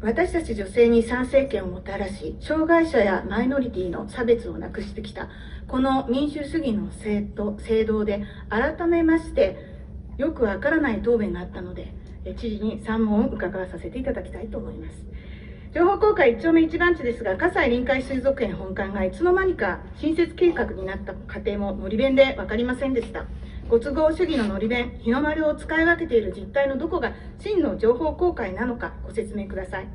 私たち女性に参政権をもたらし、障害者やマイノリティの差別をなくしてきた、この民主主義の政党制度で、改めまして、よくわからない答弁があったので、知事に3問を伺わさせていただきたいと思います。情報公開1丁目1番地ですが、葛西臨海水族園本館がいつの間にか新設計画になった過程ものり弁で分かりませんでした。ご都合主義ののり弁、日の丸を使い分けている実態のどこが真の情報公開なのかご説明ください。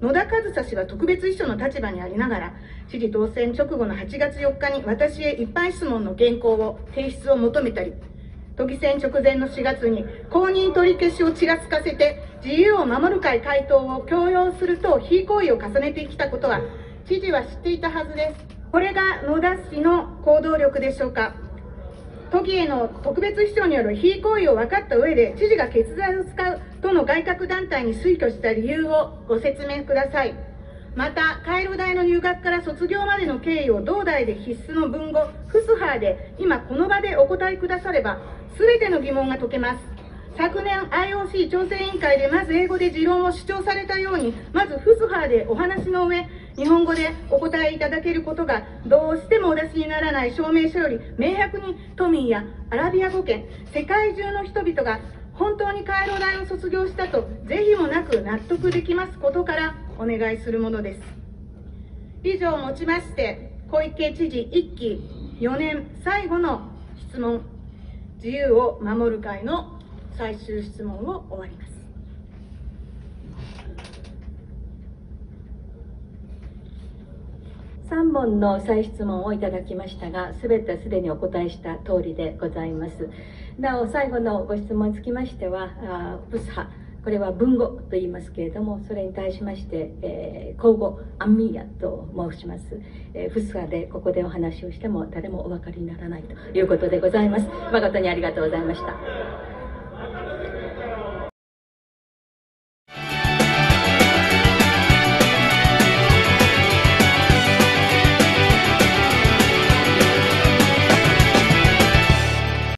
野田和沙氏は特別秘書の立場にありながら、知事当選直後の8月4日に私へ一般質問の原稿を提出を求めたり、都議選直前の4月に公認取り消しをちらつかせて自由を守る会回答を強要すると非行為を重ねてきたことは知事は知っていたはずです。これが野田氏の行動力でしょうか。都議への特別秘書による非行為を分かった上で、知事が決断を使うとの外郭団体に推挙した理由をご説明ください。また、回路大の入学から卒業までの経緯を同大で必須の文語、フスハーで今この場でお答えくだされば、すべての疑問が解けます。昨年 IOC 調整委員会でまず英語で持論を主張されたように、まずフスハーでお話の上、日本語でお答えいただけることがどうしてもお出しにならない証明書より明白に都民やアラビア語圏、世界中の人々が本当に回路大を卒業したと是非もなく納得できますことからお願いするものです。以上をもちまして、小池知事1期4年最後の質問、自由を守る会の最終質問を終わります。3問の再質問をいただきましたが、すべてすでにお答えした通りでございます。なお、最後のご質問につきましては、あプスハ、これは文語と言いますけれども、それに対しまして、えー、口語、アンミーヤと申します。えー、フスカでここでお話をしても誰もお分かりにならないということでございます。誠にありがとうございました。